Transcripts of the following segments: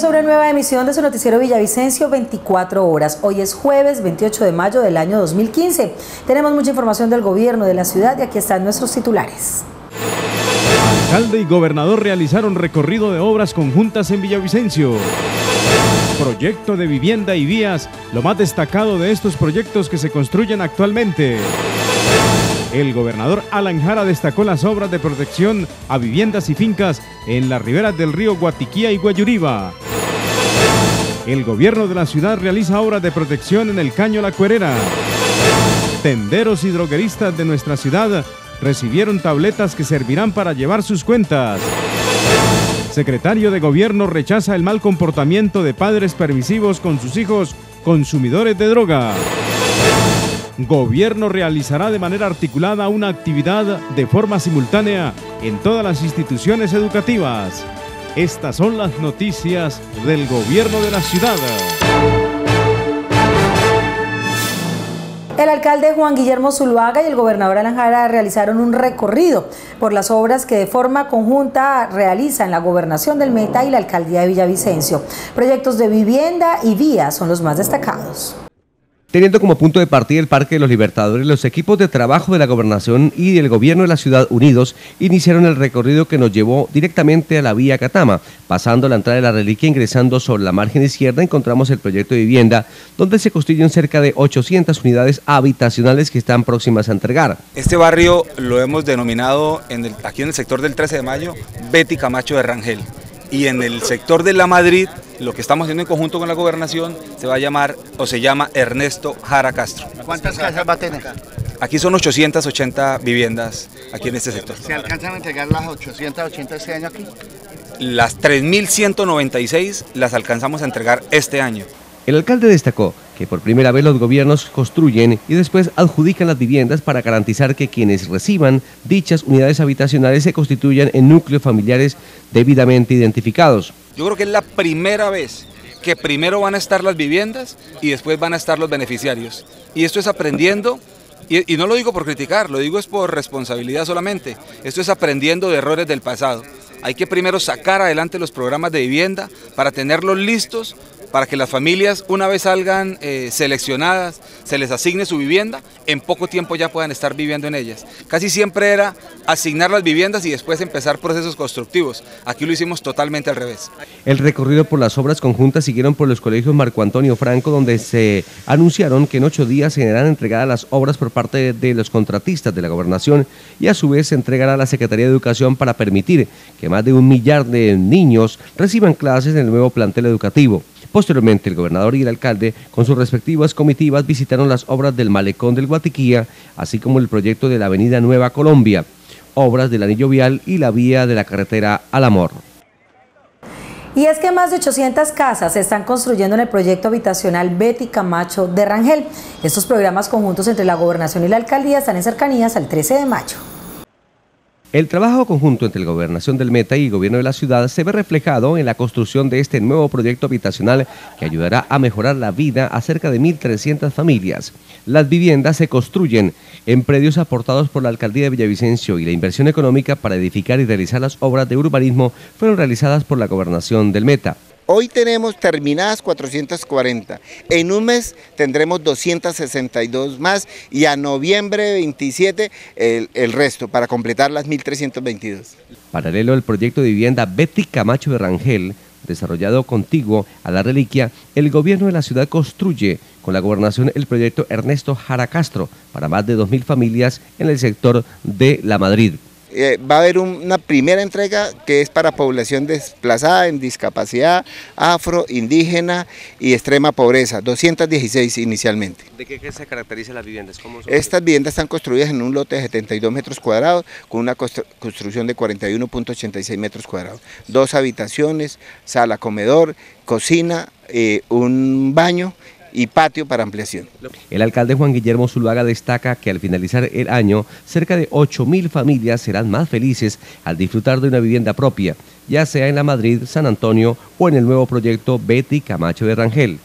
sobre nueva emisión de su noticiero Villavicencio 24 horas. Hoy es jueves 28 de mayo del año 2015. Tenemos mucha información del gobierno de la ciudad y aquí están nuestros titulares. Alcalde y gobernador realizaron recorrido de obras conjuntas en Villavicencio. Proyecto de vivienda y vías, lo más destacado de estos proyectos que se construyen actualmente. El gobernador Alan Jara destacó las obras de protección a viviendas y fincas en las riberas del río Guatiquía y Guayuriba. El gobierno de la ciudad realiza obras de protección en el Caño La Cuerera. Tenderos y drogueristas de nuestra ciudad recibieron tabletas que servirán para llevar sus cuentas. Secretario de Gobierno rechaza el mal comportamiento de padres permisivos con sus hijos consumidores de droga. Gobierno realizará de manera articulada una actividad de forma simultánea en todas las instituciones educativas. Estas son las noticias del gobierno de la ciudad. El alcalde Juan Guillermo Zuluaga y el gobernador Alanjara realizaron un recorrido por las obras que de forma conjunta realizan la gobernación del Meta y la alcaldía de Villavicencio. Proyectos de vivienda y vías son los más destacados. Teniendo como punto de partida el Parque de los Libertadores, los equipos de trabajo de la Gobernación y del Gobierno de la Ciudad Unidos iniciaron el recorrido que nos llevó directamente a la vía Catama. Pasando la entrada de la reliquia, ingresando sobre la margen izquierda, encontramos el proyecto de vivienda, donde se construyen cerca de 800 unidades habitacionales que están próximas a entregar. Este barrio lo hemos denominado en aquí en el sector del 13 de mayo, Betty Camacho de Rangel. Y en el sector de La Madrid, lo que estamos haciendo en conjunto con la gobernación se va a llamar o se llama Ernesto Jara Castro. ¿Cuántas casas va a tener? Aquí son 880 viviendas aquí en este sector. ¿Se alcanzan a entregar las 880 este año aquí? Las 3.196 las alcanzamos a entregar este año. El alcalde destacó que por primera vez los gobiernos construyen y después adjudican las viviendas para garantizar que quienes reciban dichas unidades habitacionales se constituyan en núcleos familiares debidamente identificados. Yo creo que es la primera vez que primero van a estar las viviendas y después van a estar los beneficiarios. Y esto es aprendiendo, y, no lo digo por criticar, lo digo es por responsabilidad solamente. Esto es aprendiendo de errores del pasado. Hay que primero sacar adelante los programas de vivienda para tenerlos listos para que las familias, una vez salgan eh, seleccionadas, se les asigne su vivienda, en poco tiempo ya puedan estar viviendo en ellas. Casi siempre era asignar las viviendas y después empezar procesos constructivos. Aquí lo hicimos totalmente al revés. El recorrido por las obras conjuntas siguieron por los colegios Marco Antonio Franco, donde se anunciaron que en ocho días se serán entregadas las obras por parte de los contratistas de la gobernación y a su vez se entregará a la Secretaría de Educación para permitir que más de un millar de niños reciban clases en el nuevo plantel educativo. Posteriormente, el gobernador y el alcalde, con sus respectivas comitivas, visitaron las obras del Malecón del Guatiquía, así como el proyecto de la Avenida Nueva Colombia, obras del anillo vial y la vía de la carretera al Amor. Y es que más de 800 casas se están construyendo en el proyecto habitacional Betty Camacho de Rangel. Estos programas conjuntos entre la gobernación y la alcaldía están en cercanías al 13 de mayo. El trabajo conjunto entre la Gobernación del Meta y el Gobierno de la ciudad se ve reflejado en la construcción de este nuevo proyecto habitacional que ayudará a mejorar la vida a cerca de 1.300 familias. Las viviendas se construyen en predios aportados por la Alcaldía de Villavicencio y la inversión económica para edificar y realizar las obras de urbanismo fueron realizadas por la Gobernación del Meta. Hoy tenemos terminadas 440. En un mes tendremos 262 más y a noviembre 27 el, resto para completar las 1322. Paralelo al proyecto de vivienda Betty Camacho de Rangel, desarrollado contiguo a la reliquia, el gobierno de la ciudad construye con la gobernación el proyecto Ernesto Jara Castro para más de 2.000 familias en el sector de La Madrid. Eh, va a haber una primera entrega que es para población desplazada en discapacidad, afro, indígena y extrema pobreza, 216 inicialmente. ¿De qué, se caracterizan las viviendas? Estas viviendas están construidas en un lote de 72 metros cuadrados con una construcción de 41.86 metros cuadrados. Dos habitaciones, sala, comedor, cocina, eh, un baño y patio para ampliación. El alcalde Juan Guillermo Zuluaga destaca que al finalizar el año, cerca de 8.000 familias serán más felices al disfrutar de una vivienda propia, ya sea en la Madrid, San Antonio o en el nuevo proyecto Betty Camacho de Rangel.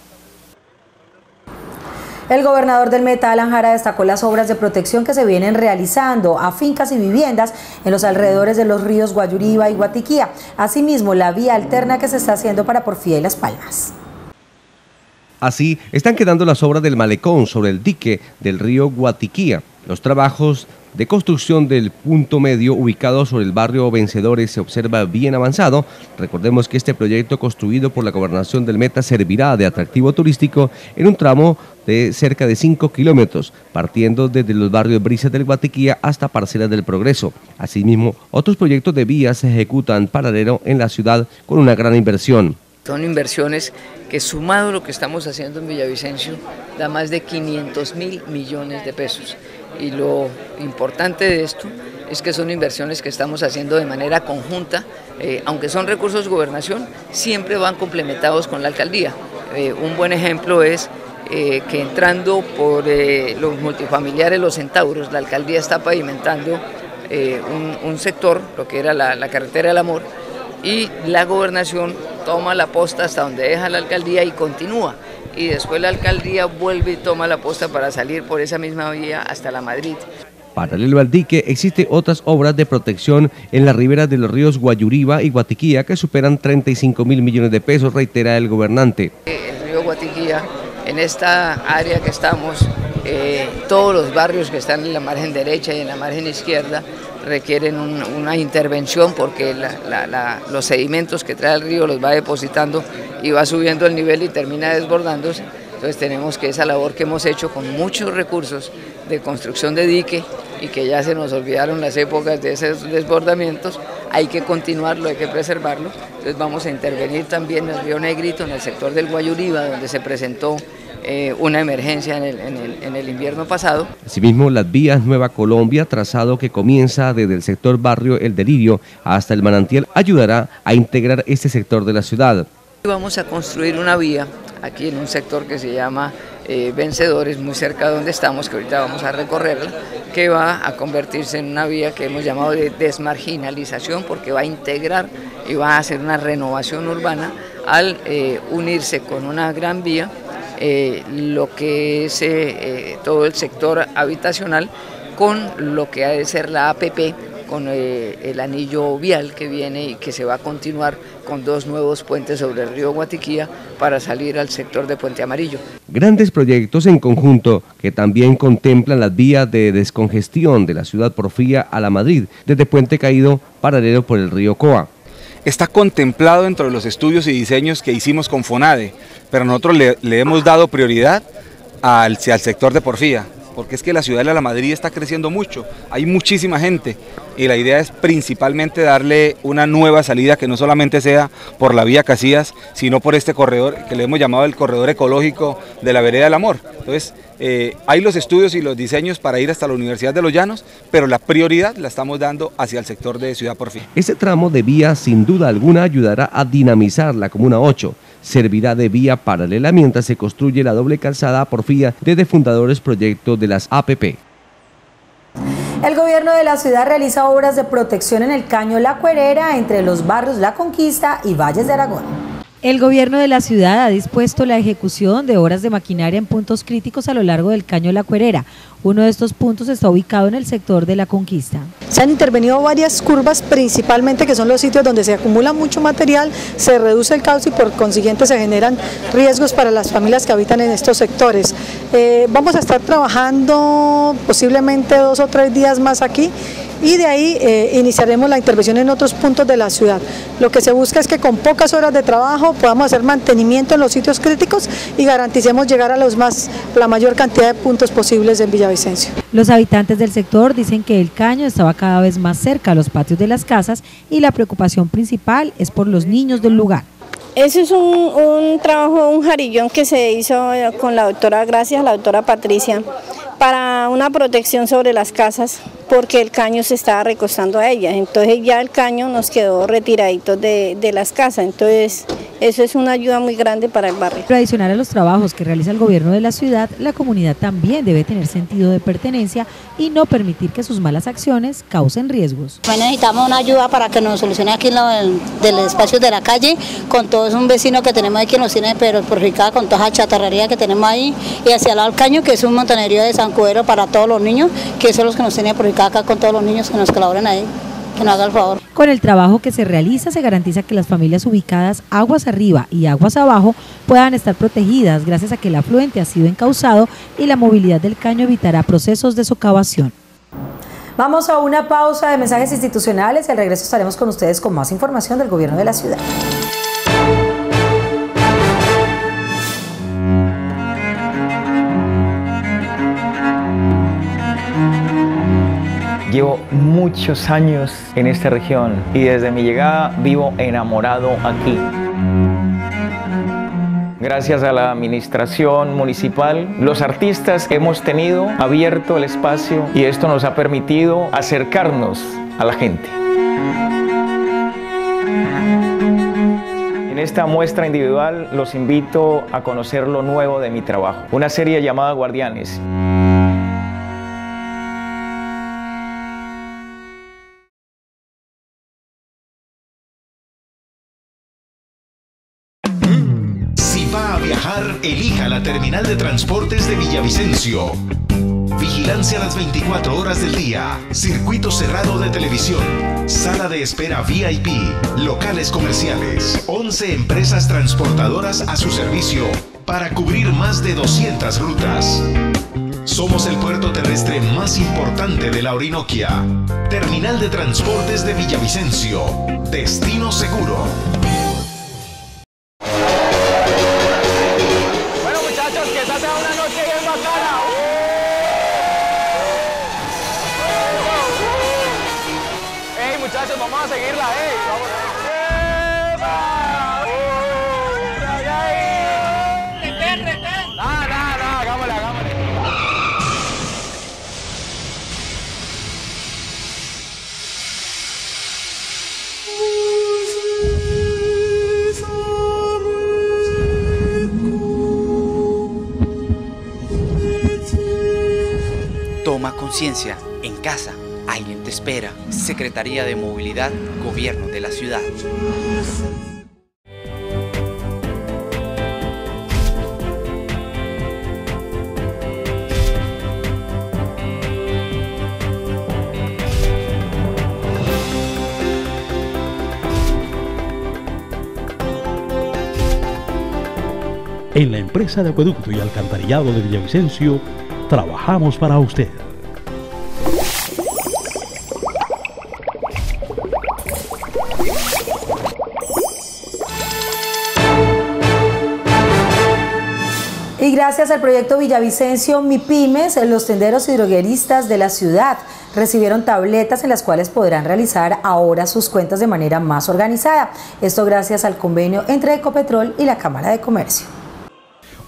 El gobernador del Meta, Alan Jara, destacó las obras de protección que se vienen realizando a fincas y viviendas en los alrededores de los ríos Guayuriba y Guatiquía. Asimismo, la vía alterna que se está haciendo para Porfía y Las Palmas. Así, están quedando las obras del malecón sobre el dique del río Guatiquía. Los trabajos de construcción del punto medio ubicado sobre el barrio Vencedores se observa bien avanzado. Recordemos que este proyecto construido por la gobernación del Meta servirá de atractivo turístico en un tramo de cerca de 5 kilómetros, partiendo desde los barrios Brisas del Guatiquía hasta Parcelas del Progreso. Asimismo, otros proyectos de vías se ejecutan paralelo en la ciudad con una gran inversión. Son inversiones que sumado a lo que estamos haciendo en Villavicencio da más de 500 mil millones de pesos. Y lo importante de esto es que son inversiones que estamos haciendo de manera conjunta, eh, aunque son recursos de gobernación, siempre van complementados con la alcaldía. Eh, un buen ejemplo es eh, que entrando por los multifamiliares Los Centauros, la alcaldía está pavimentando un, sector, lo que era la, la carretera del amor, y la gobernación toma la posta hasta donde deja la alcaldía y continúa. Y después la alcaldía vuelve y toma la posta para salir por esa misma vía hasta la Madrid. Paralelo al dique, existen otras obras de protección en las riberas de los ríos Guayuriba y Guatiquía que superan 35 mil millones de pesos, reitera el gobernante. El río Guatiquía, en esta área que estamos, eh, todos los barrios que están en la margen derecha y en la margen izquierda requieren una intervención porque los sedimentos que trae el río los va depositando y va subiendo el nivel y termina desbordándose. Entonces tenemos que esa labor que hemos hecho con muchos recursos de construcción de dique y que ya se nos olvidaron las épocas de esos desbordamientos, hay que continuarlo, hay que preservarlo. Entonces vamos a intervenir también en el río Negrito, en el sector del Guayuriba, donde se presentó eh, una emergencia en el, en el, invierno pasado. Asimismo, las vías Nueva Colombia, trazado que comienza desde el sector barrio El Delirio hasta el manantial, ayudará a integrar este sector de la ciudad. Vamos a construir una vía aquí en un sector que se llama eh, Vencedores, muy cerca de donde estamos, que ahorita vamos a recorrerla, que va a convertirse en una vía que hemos llamado de desmarginalización porque va a integrar y va a hacer una renovación urbana al eh, unirse con una gran vía eh, lo que es eh, eh, todo el sector habitacional con lo que ha de ser la APP, con el anillo vial que viene y que se va a continuar con dos nuevos puentes sobre el río Guatiquía para salir al sector de Puente Amarillo. Grandes proyectos en conjunto que también contemplan las vías de descongestión de la ciudad Porfía a la Madrid, desde Puente Caído paralelo por el río Coa está contemplado dentro de los estudios y diseños que hicimos con FONADE, pero nosotros le, hemos dado prioridad al, al sector de Porfía, porque es que la ciudad de La Madrid está creciendo mucho, hay muchísima gente y la idea es principalmente darle una nueva salida que no solamente sea por la vía Casillas, sino por este corredor que le hemos llamado el corredor ecológico de la vereda del amor. Entonces, eh, hay los estudios y los diseños para ir hasta la Universidad de los Llanos, pero la prioridad la estamos dando hacia el sector de Ciudad Porfía. Este tramo de vía sin duda alguna ayudará a dinamizar la Comuna 8. Servirá de vía paralela mientras se construye la doble calzada Porfía desde fundadores proyectos de las APP. El gobierno de la ciudad realiza obras de protección en el Caño La Cuerera entre los barrios La Conquista y Valles de Aragón. El gobierno de la ciudad ha dispuesto la ejecución de obras de maquinaria en puntos críticos a lo largo del Caño La Cuerera. Uno de estos puntos está ubicado en el sector de la Conquista. Se han intervenido varias curvas, principalmente que son los sitios donde se acumula mucho material, se reduce el cauce y por consiguiente se generan riesgos para las familias que habitan en estos sectores. Eh, vamos a estar trabajando posiblemente dos o tres días más aquí y de ahí eh, iniciaremos la intervención en otros puntos de la ciudad. Lo que se busca es que con pocas horas de trabajo podamos hacer mantenimiento en los sitios críticos y garanticemos llegar a los más, la mayor cantidad de puntos posibles en Villavicencio. Los habitantes del sector dicen que el caño estaba cada vez más cerca a los patios de las casas y la preocupación principal es por los niños del lugar. Ese es un, un trabajo, un jarillón que se hizo con la doctora, gracias a la doctora Patricia, para una protección sobre las casas porque el caño se estaba recostando a ellas. Entonces ya el caño nos quedó retiradito de, las casas. Entonces Eso es una ayuda muy grande para el barrio. Adicional a los trabajos que realiza el gobierno de la ciudad, la comunidad también debe tener sentido de pertenencia y no permitir que sus malas acciones causen riesgos. Necesitamos una ayuda para que nos solucione aquí en el, del espacio de la calle, con todos un vecino que tenemos ahí que nos tiene pero perjudicada con toda la chatarrería que tenemos ahí, y hacia el lado del caño, que es un montanerío de San Para todos los niños, que son los que nos tiene perjudicada acá con todos los niños que nos colaboren ahí que nos haga el favor. Con el trabajo que se realiza se garantiza que las familias ubicadas aguas arriba y aguas abajo puedan estar protegidas gracias a que el afluente ha sido encauzado y la movilidad del caño evitará procesos de socavación. Vamos a una pausa de mensajes institucionales y al regreso estaremos con ustedes con más información del gobierno de la ciudad. Llevo muchos años en esta región y desde mi llegada vivo enamorado aquí. Gracias a la administración municipal, los artistas hemos tenido abierto el espacio y esto nos ha permitido acercarnos a la gente. En esta muestra individual los invito a conocer lo nuevo de mi trabajo, una serie llamada Guardianes. Transportes de Villavicencio. Vigilancia las 24 horas del día. Circuito cerrado de televisión. Sala de espera VIP. Locales comerciales. 11 empresas transportadoras a su servicio para cubrir más de 200 rutas. Somos el puerto terrestre más importante de la Orinoquia. Terminal de Transportes de Villavicencio. Destino seguro. ¡Hey, muchachos, vamos a seguirla! Hey. Conciencia, en casa, alguien te espera. Secretaría de Movilidad, Gobierno de la Ciudad. En la empresa de acueducto y alcantarillado de Villavicencio, trabajamos para usted. Gracias al proyecto Villavicencio MIPIMES, los tenderos y drogueristas de la ciudad recibieron tabletas en las cuales podrán realizar ahora sus cuentas de manera más organizada. Esto gracias al convenio entre Ecopetrol y la Cámara de Comercio.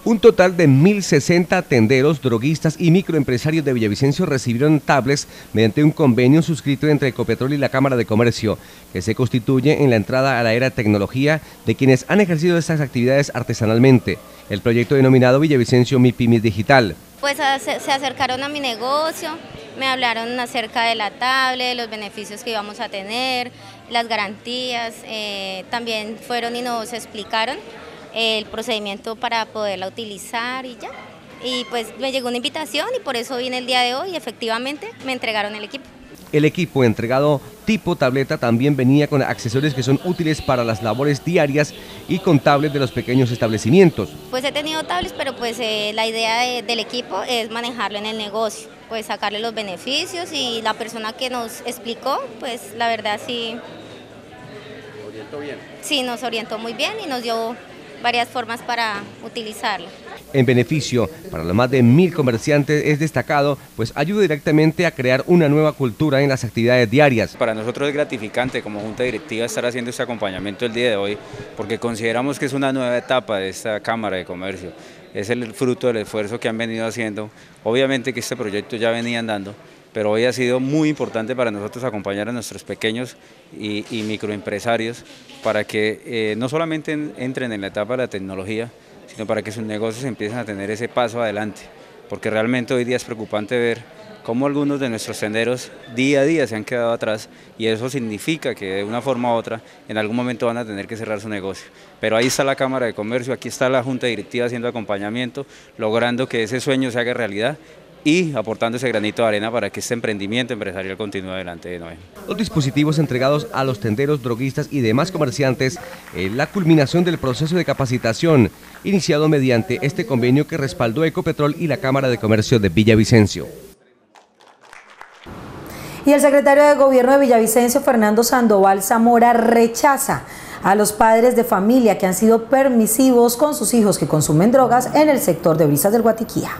Un total de 1.060 tenderos, droguistas y microempresarios de Villavicencio recibieron tablets mediante un convenio suscrito entre Ecopetrol y la Cámara de Comercio, que se constituye en la entrada a la era tecnología de quienes han ejercido estas actividades artesanalmente. El proyecto denominado Villavicencio MIPIMIS Digital. Pues se acercaron a mi negocio, me hablaron acerca de la tablet, los beneficios que íbamos a tener, las garantías, eh, también fueron y nos explicaron el procedimiento para poderla utilizar y ya. Y pues me llegó una invitación y por eso vine el día de hoy y efectivamente me entregaron el equipo. El equipo entregado tipo tableta también venía con accesorios que son útiles para las labores diarias y contables de los pequeños establecimientos. Pues he tenido tablets, pero pues eh, la idea del equipo es manejarlo en el negocio, pues sacarle los beneficios y la persona que nos explicó, pues la verdad sí... ¿Orientó bien? Sí, nos orientó muy bien y nos dio varias formas para utilizarlo. En beneficio para los más de mil comerciantes es destacado, pues ayuda directamente a crear una nueva cultura en las actividades diarias. Para nosotros es gratificante como Junta Directiva estar haciendo este acompañamiento el día de hoy, porque consideramos que es una nueva etapa de esta Cámara de Comercio. Es el fruto del esfuerzo que han venido haciendo. Obviamente que este proyecto ya venía andando, pero hoy ha sido muy importante para nosotros acompañar a nuestros pequeños y, microempresarios para que eh, no solamente entren en la etapa de la tecnología, sino para que sus negocios empiecen a tener ese paso adelante, porque realmente hoy día es preocupante ver cómo algunos de nuestros senderos día a día se han quedado atrás y eso significa que de una forma u otra en algún momento van a tener que cerrar su negocio. Pero ahí está la Cámara de Comercio, aquí está la Junta Directiva haciendo acompañamiento, logrando que ese sueño se haga realidad y aportando ese granito de arena para que este emprendimiento empresarial continúe adelante de nuevo. Los dispositivos entregados a los tenderos, droguistas y demás comerciantes en la culminación del proceso de capacitación iniciado mediante este convenio que respaldó Ecopetrol y la Cámara de Comercio de Villavicencio. Y el secretario de Gobierno de Villavicencio, Fernando Sandoval Zamora, rechaza a los padres de familia que han sido permisivos con sus hijos que consumen drogas en el sector de Brisas del Guatiquía.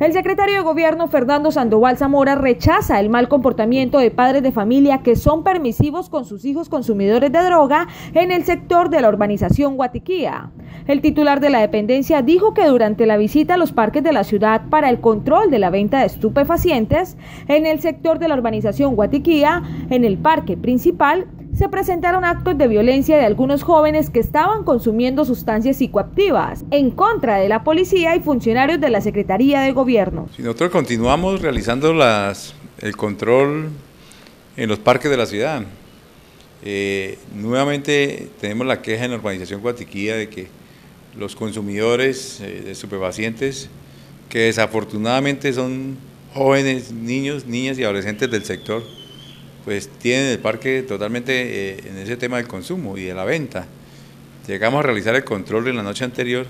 El secretario de Gobierno Fernando Sandoval Zamora rechaza el mal comportamiento de padres de familia que son permisivos con sus hijos consumidores de droga en el sector de la urbanización Guatiquía. El titular de la dependencia dijo que durante la visita a los parques de la ciudad para el control de la venta de estupefacientes en el sector de la urbanización Guatiquía, en el parque principal, se presentaron actos de violencia de algunos jóvenes que estaban consumiendo sustancias psicoactivas en contra de la policía y funcionarios de la Secretaría de Gobierno. Si nosotros continuamos realizando las, el control en los parques de la ciudad, eh, nuevamente tenemos la queja en la urbanización Guatiquía de que los consumidores eh, de estupefacientes, que desafortunadamente son jóvenes, niños, niñas y adolescentes del sector, pues tienen el parque totalmente eh, en ese tema del consumo y de la venta. Llegamos a realizar el control en la noche anterior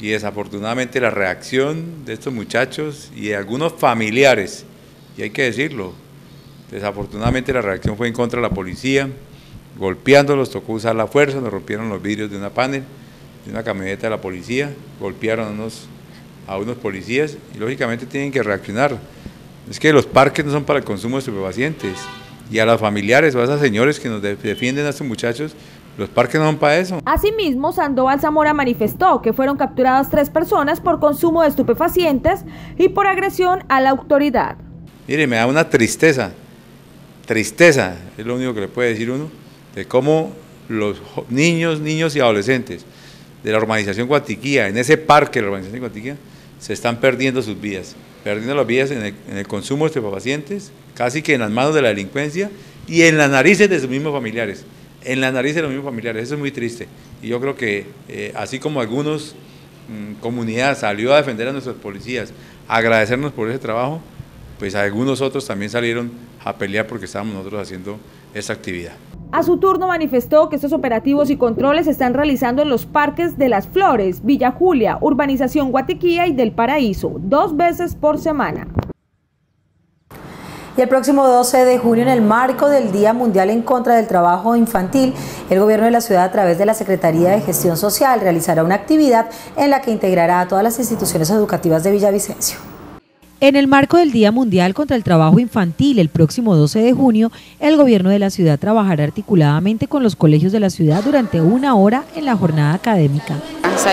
y desafortunadamente la reacción de estos muchachos y de algunos familiares, y hay que decirlo, desafortunadamente la reacción fue en contra de la policía, golpeándolos, tocó usar la fuerza, nos rompieron los vidrios de una panel, de una camioneta de la policía, golpearon a unos, a unos policías y lógicamente tienen que reaccionar. Es que los parques no son para el consumo de estupefacientes y a los familiares o a esos señores que nos defienden a estos muchachos, los parques no son para eso. Asimismo, Sandoval Zamora manifestó que fueron capturadas tres personas por consumo de estupefacientes y por agresión a la autoridad. Mire, me da una tristeza, tristeza, es lo único que le puede decir uno, de cómo los niños, niños y adolescentes de la urbanización Guatiquía, en ese parque de la urbanización Guatiquía, se están perdiendo sus vidas, perdiendo las vidas en el, consumo de estupefacientes, casi que en las manos de la delincuencia y en las narices de sus mismos familiares, en las narices de los mismos familiares, eso es muy triste. Y yo creo que eh, así como algunos mm, comunidades salió a defender a nuestros policías, a agradecernos por ese trabajo, pues algunos otros también salieron a pelear porque estábamos nosotros haciendo esa actividad. A su turno manifestó que estos operativos y controles se están realizando en los parques de Las Flores, Villa Julia, Urbanización Guatiquía y del Paraíso, dos veces por semana. Y el próximo 12 de junio, en el marco del Día Mundial en contra del Trabajo Infantil, el gobierno de la ciudad, a través de la Secretaría de Gestión Social, realizará una actividad en la que integrará a todas las instituciones educativas de Villavicencio. En el marco del Día Mundial contra el Trabajo Infantil, el próximo 12 de junio, el gobierno de la ciudad trabajará articuladamente con los colegios de la ciudad durante una hora en la jornada académica.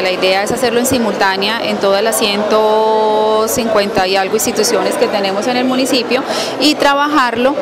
la idea es hacerlo en simultánea en todas las 150 y algo instituciones que tenemos en el municipio y trabajarlo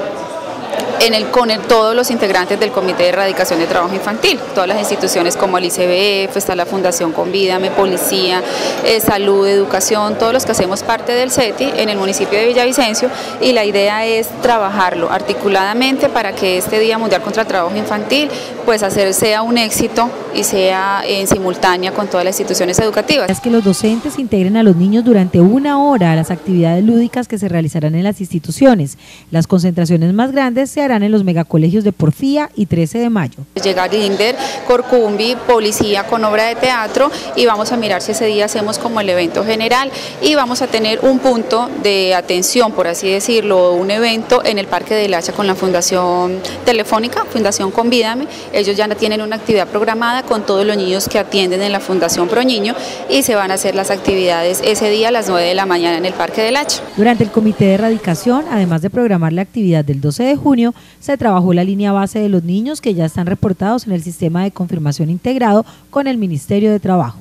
en el, con todos los integrantes del Comité de Erradicación de Trabajo Infantil, todas las instituciones como el ICBF, está la Fundación Convídame, Policía, eh, Salud, Educación, todos los que hacemos parte del CETI en el municipio de Villavicencio y la idea es trabajarlo articuladamente para que este Día Mundial contra el Trabajo Infantil pues hacer sea un éxito y sea en simultánea con todas las instituciones educativas. Es que los docentes integren a los niños durante una hora a las actividades lúdicas que se realizarán en las instituciones. Las concentraciones más grandes se harán en los megacolegios de Porfía y 13 de mayo. Llega Linder, Corcumbi, Policía con obra de teatro y vamos a mirar si ese día hacemos como el evento general y vamos a tener un punto de atención, por así decirlo, un evento en el Parque del Hacha con la Fundación Telefónica, Fundación Convídame. Ellos ya tienen una actividad programada con todos los niños que atienden en la Fundación Pro Niño y se van a hacer las actividades ese día a las 9 de la mañana en el Parque del Hacha. Durante el Comité de Erradicación, además de programar la actividad del 12 de junio, se trabajó la línea base de los niños que ya están reportados en el sistema de confirmación integrado con el Ministerio de Trabajo.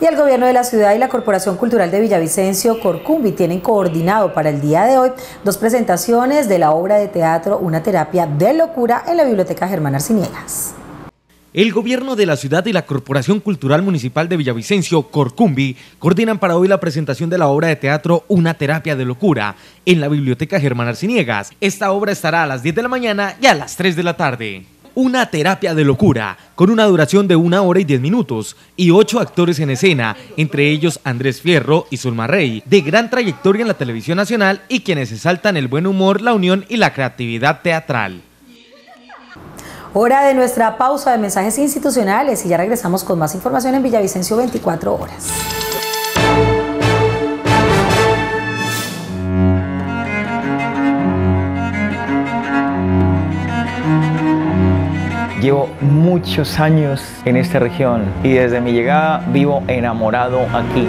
Y el gobierno de la ciudad y la Corporación Cultural de Villavicencio, Corcumbi, tienen coordinado para el día de hoy dos presentaciones de la obra de teatro Una terapia de locura en la Biblioteca Germán Arciniegas. El gobierno de la ciudad y la Corporación Cultural Municipal de Villavicencio, Corcumbi, coordinan para hoy la presentación de la obra de teatro Una terapia de locura en la Biblioteca Germán Arciniegas. Esta obra estará a las 10 de la mañana y a las 3 de la tarde. Una terapia de locura, con una duración de una hora y diez minutos, y ocho actores en escena, entre ellos Andrés Fierro y Zulma Rey, de gran trayectoria en la televisión nacional y quienes exaltan el buen humor, la unión y la creatividad teatral. Hora de nuestra pausa de mensajes institucionales y ya regresamos con más información en Villavicencio 24 horas. Llevo muchos años en esta región y desde mi llegada vivo enamorado aquí.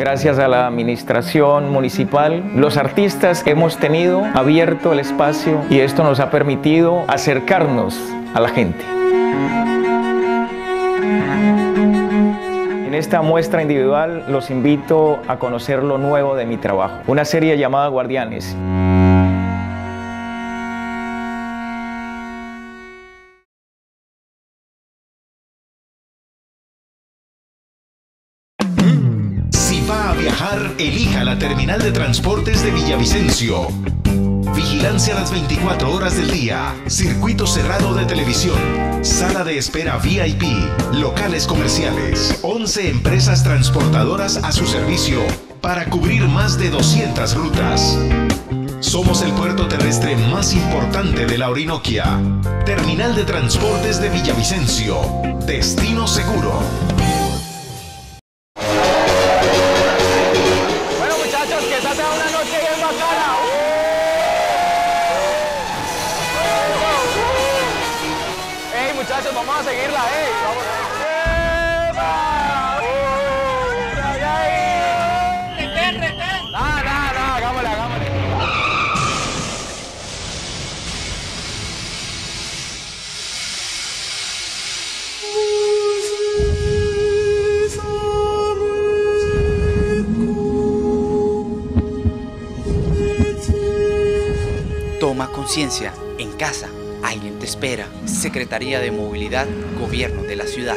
Gracias a la administración municipal, los artistas hemos tenido abierto el espacio y esto nos ha permitido acercarnos a la gente. En esta muestra individual los invito a conocer lo nuevo de mi trabajo, una serie llamada Guardianes. Terminal de transportes de Villavicencio. Vigilancia las 24 horas del día. Circuito cerrado de televisión. Sala de espera VIP. Locales comerciales. 11 empresas transportadoras a su servicio para cubrir más de 200 rutas. Somos el puerto terrestre más importante de la Orinoquia. Terminal de Transportes de Villavicencio. Destino seguro. Conciencia, en casa, alguien te espera. Secretaría de Movilidad, Gobierno de la Ciudad.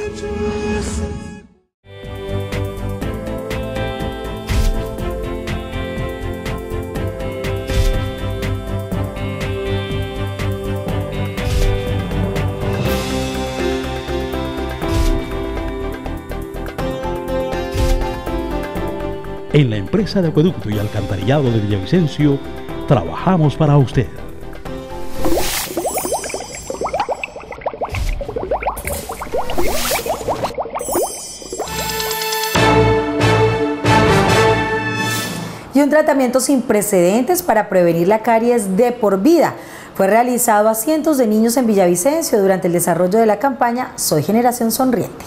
En la empresa de acueducto y alcantarillado de Villavicencio, trabajamos para usted. Un tratamiento sin precedentes para prevenir la caries de por vida. Fue realizado a cientos de niños en Villavicencio durante el desarrollo de la campaña Soy Generación Sonriente.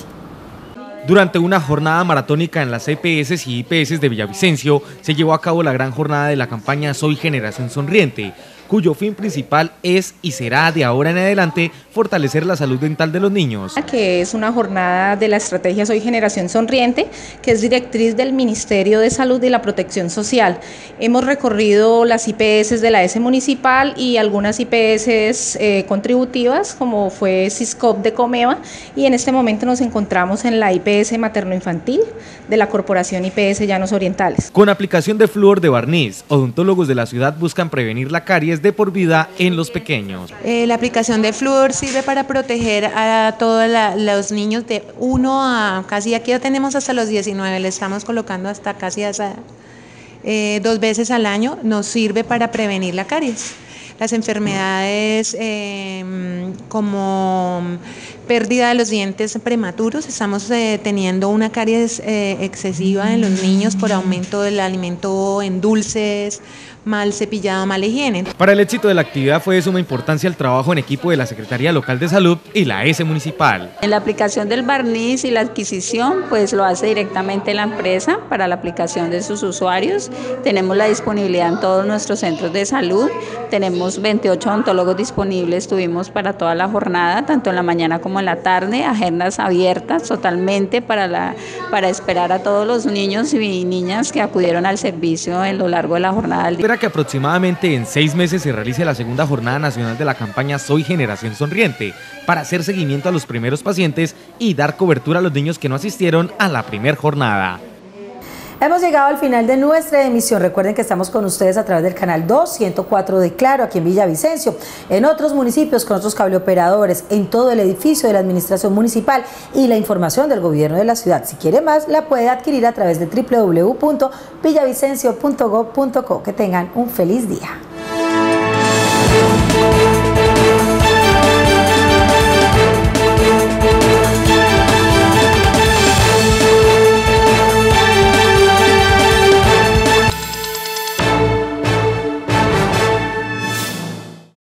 Durante una jornada maratónica en las EPS y IPS de Villavicencio se llevó a cabo la gran jornada de la campaña Soy Generación Sonriente, cuyo fin principal es y será de ahora en adelante fortalecer la salud dental de los niños. Que es una jornada de la estrategia Soy Generación Sonriente, que es directriz del Ministerio de Salud y la Protección Social. Hemos recorrido las IPS de la S municipal y algunas IPS eh, contributivas, como fue CISCOP de Comeva, y en este momento nos encontramos en la IPS materno-infantil de la Corporación IPS Llanos Orientales. Con aplicación de flúor de barniz, odontólogos de la ciudad buscan prevenir la caries de por vida en los pequeños. Eh, la aplicación de flúor sirve para proteger a todos los niños de 1 a casi aquí ya tenemos hasta los 19, le estamos colocando hasta casi eh, dos veces al año, nos sirve para prevenir la caries las enfermedades em, como pérdida de los dientes prematuros. Estamos eh, teniendo una caries excesiva en los niños por aumento del alimento en dulces, mal cepillado, mala higiene. Para el éxito de la actividad fue de suma importancia el trabajo en equipo de la Secretaría Local de Salud y la S Municipal. En la aplicación del barniz y la adquisición, pues lo hace directamente la empresa para la aplicación de sus usuarios. Tenemos la disponibilidad en todos nuestros centros de salud. Tenemos 28 odontólogos disponibles, tuvimos para toda la jornada, tanto en la mañana como en la tarde, agendas abiertas totalmente para, la, para esperar a todos los niños y niñas que acudieron al servicio en lo largo de la jornada del día que aproximadamente en seis meses se realice la segunda jornada nacional de la campaña Soy Generación Sonriente para hacer seguimiento a los primeros pacientes y dar cobertura a los niños que no asistieron a la primera jornada. Hemos llegado al final de nuestra emisión. Recuerden que estamos con ustedes a través del canal 204 de Claro, aquí en Villavicencio, en otros municipios con otros cableoperadores, en todo el edificio de la administración municipal y la información del gobierno de la ciudad. Si quiere más, la puede adquirir a través de www.villavicencio.gov.co. Que tengan un feliz día.